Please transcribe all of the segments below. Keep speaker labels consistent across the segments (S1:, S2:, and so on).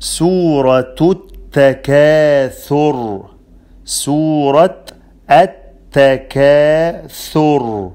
S1: سورة التكاثر. سورة التكاثر.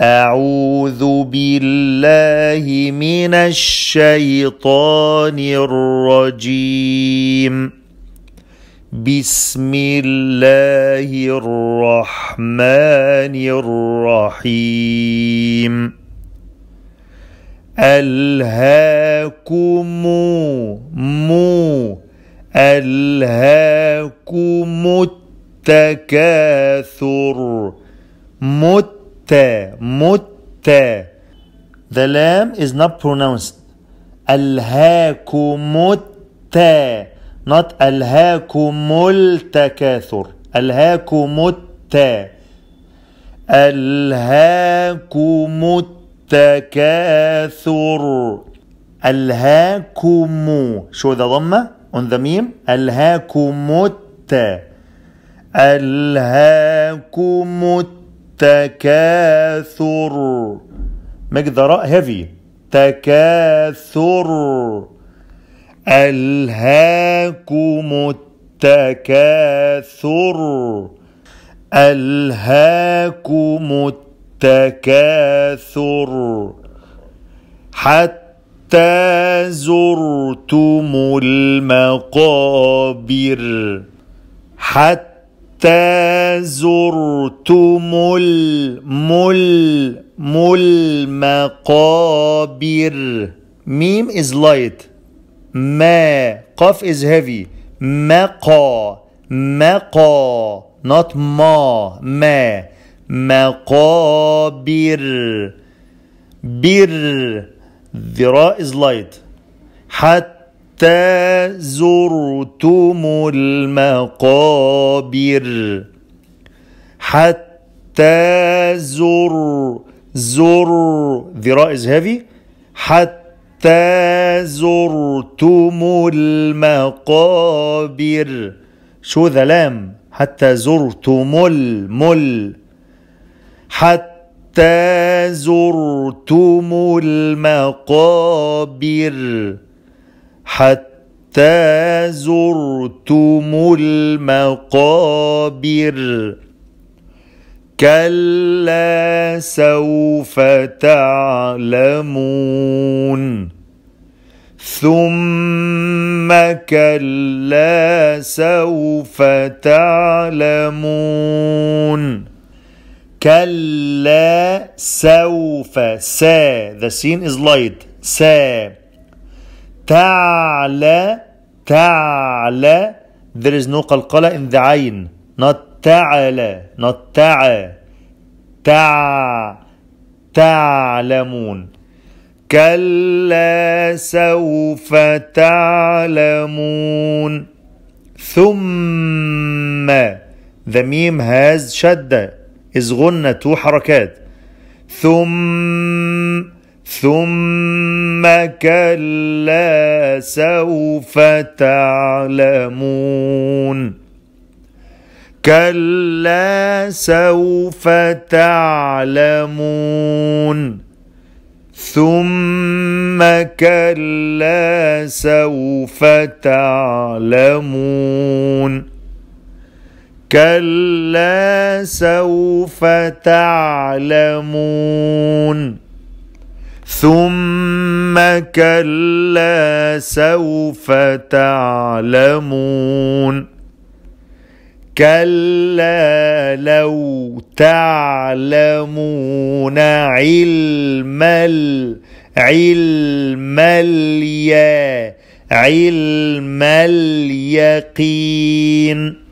S1: أعوذ بالله من الشيطان الرجيم. بسم الله الرحمن الرحيم. ألهاكم مو ألهاكم التكاثر. مت مت. The lamb is not pronounced. ألهاكم الت not ألهاكم التكاثر. ألهاكم الت. ألهاكم التكاثر ألهاكم. show the ضمة on the meme ألهاكم الت. ألهاكم التكاثر. make the راء heavy. تكاثر. ألهاكم التكاثر. ألهاكم التكاثر حتى زرتم المقابر حتى زرتم المل المقابر. ميم is light. ما. قف is heavy. مقا. مقا. not ما. ما. مقابر. بر. ذراء light. حتى زرتم المقابر. حتى زر. زر. ذراء is heavy. حتى زرتم المقابر. شو ذا لام حتى زرتم المل حتى زرتم المقابر حتى زرتم المقابر. كلا سوف تعلمون. ثم كلا سوف تعلمون. كلا سوف سا. The scene is light. سا. تعلى تعلى. There is no قلقلة in the عين. Not تعلى not تع تع تعلمون. كلا سوف تعلمون. ثم the meme has شدة غنة two حركات. ثم ثم كلا سوف تعلمون. كلا سوف تعلمون. ثم كلا سوف تعلمون. كلا سوف تعلمون ثم كلا سوف تعلمون كلا لو تعلمون علم ال علم اليا علم اليقين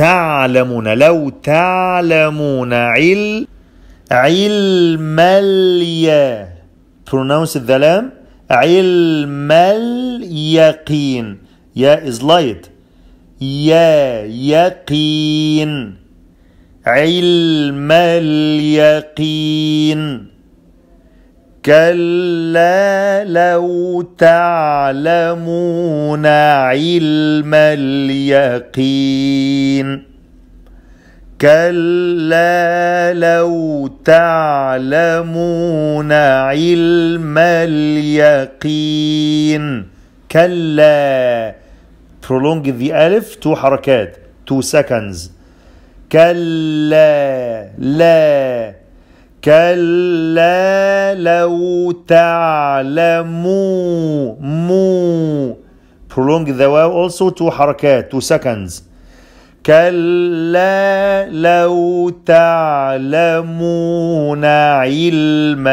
S1: تعلمون لو تعلمون عل علم اليا pronounce the lam. علم اليقين يا is light. يا يقين. علم اليقين كلا لو تعلمون علم اليقين. كلا لو تعلمون علم اليقين. كلا. Prolong the ألف two حركات two seconds. كلا. لا. كلا لو تعلموا مو. Prolong the واو also two حركات two seconds. كلا لو تعلمون علم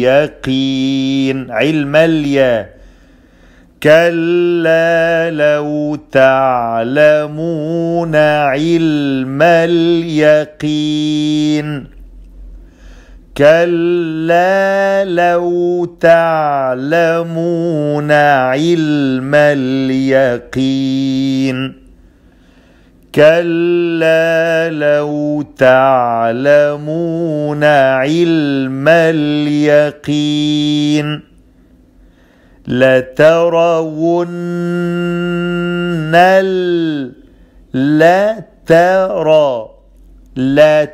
S1: اليقين. علم اليا كلا لو تعلمون علم اليقين. كلا لو تعلمون علم اليقين. كلا لو تعلمون علم اليقين. لترون ال لا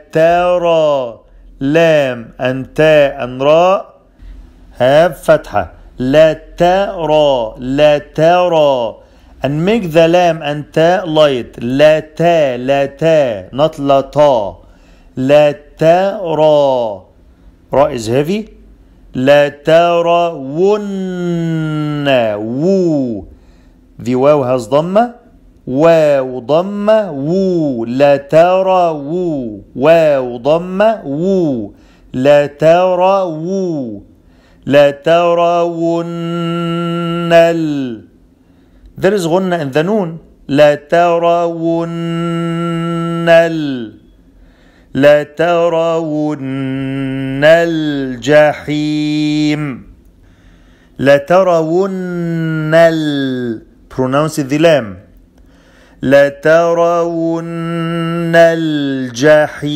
S1: ترى لا ترى لام أنتاء أن راء. هاب فتحة. لا ترى لا ترى and make the lam and ta light لا تا لا تا. Not لا تا. لا ترى را. is heavy. لا ترون وو. the واو has ضمة. واو ضمة وو لا ترى وو. واو ضمة وو لا وو. لا ترون ال. There is غنة in the نون لا ترون ال. لا ترون الجحيم. لا ترون ال. Pronounce the lam. لا ترون الجحيم.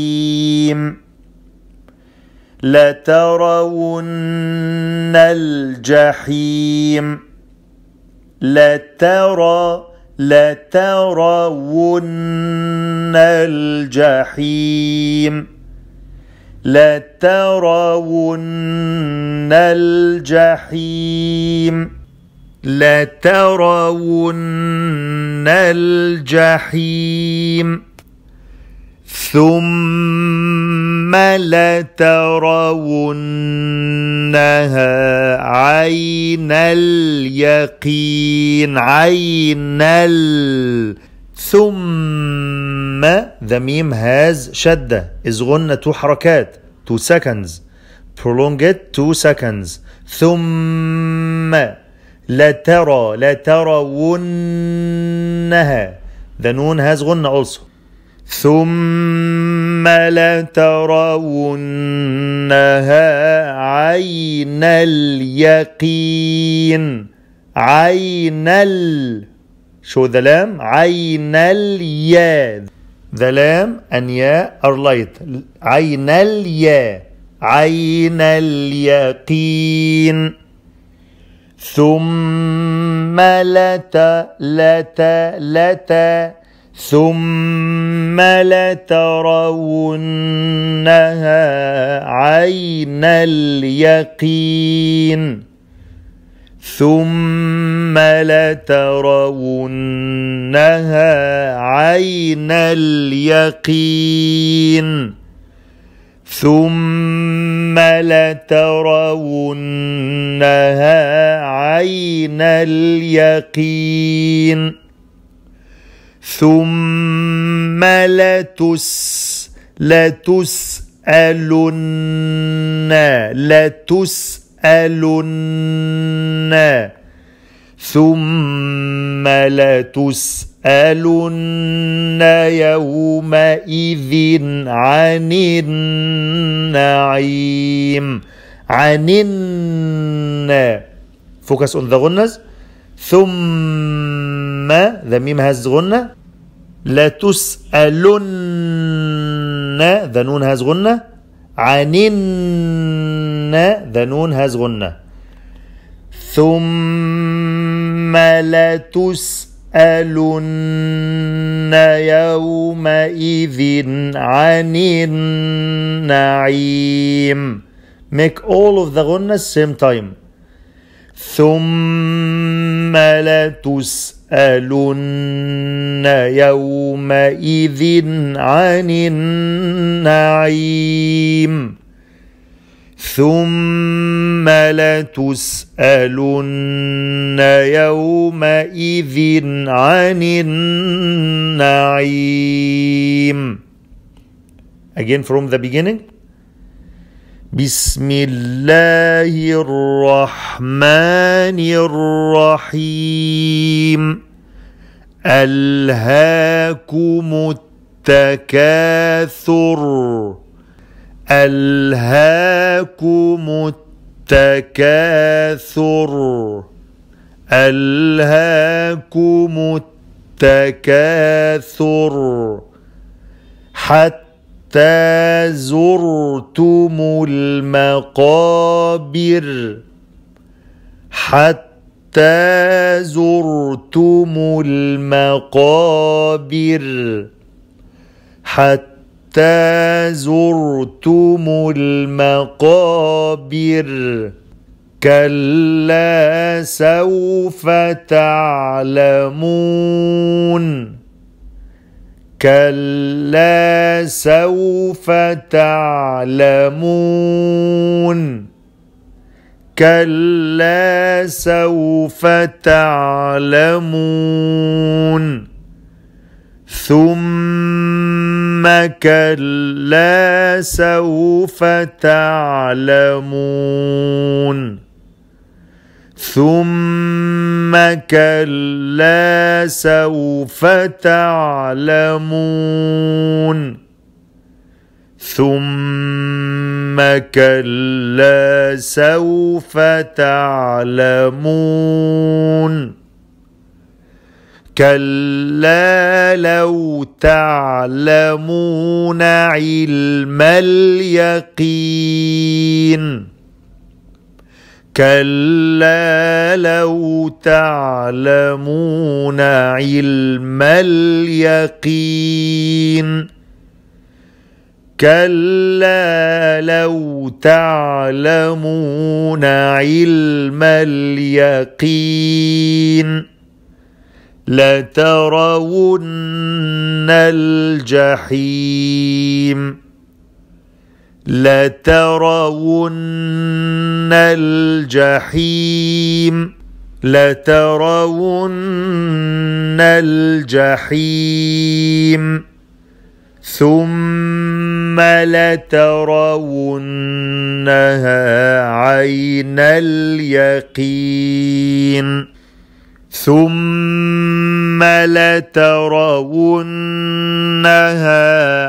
S1: لا ترون الجحيم. لا ترى لا ترون الجحيم. لا ترون الجحيم. لا ترون الجحيم ثم لترونها عين اليقين عين ال ثم meme has شدة is غنة two حركات two seconds prolong it two seconds ثم لترى لترونها. The noon has غنة also. ثم لترونها عين اليقين. عين ال. شو the lam عين اليا the lam and ya are light. عين اليا عين اليقين. ثم لت لت لت ثم لترونها عين اليقين. ثم لترونها عين اليقين. ثم لترونها عين اليقين ثم لتس لتسألن لتسألن ثم لتسألن يومئذ عن النعيم. عن الن. Focus on the غنز. ثم the meme has غنة. لتسألن the noon has غنة. عن الن. the noon has غنة. ثم لتسألن يومئذ عن النعيم. Make all of the غنة same time. ثم ثم لتسألن يومئذ عن النعيم. ثم لتسألن يومئذ عن النعيم. Again from the beginning. بسم الله الرحمن الرحيم ألهاكم التكاثر. ألهاكم التكاثر. ألهاكم التكاثر. حتى زرتم المقابر. حتى زرتم المقابر. حتى حتى زرتم المقابر كلا سوف تعلمون كلا سوف تعلمون كلا سوف تعلمون ثم كلا سوف تعلمون. ثم كلا سوف تعلمون. ثم كلا سوف تعلمون. كلا لو تعلمون علم اليقين. كلا لو تعلمون علم اليقين. كلا لو تعلمون علم اليقين. لترون الجحيم. لترون الجحيم. لترون الجحيم. ثم لترونها عين اليقين. ثم لترونها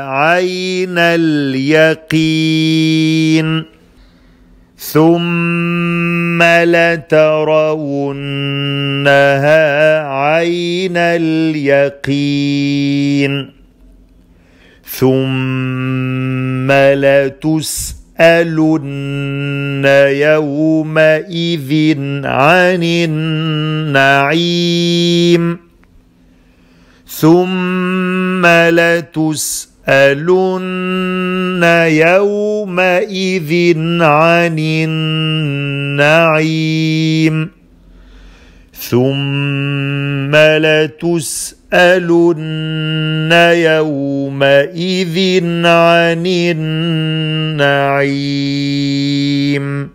S1: عين اليقين. ثم لترونها عين اليقين. ثم لتسألن يسألن يومئذ عن النعيم. ثم لتسألن يومئذ عن النعيم. ثم لتسألن يومئذ عن النعيم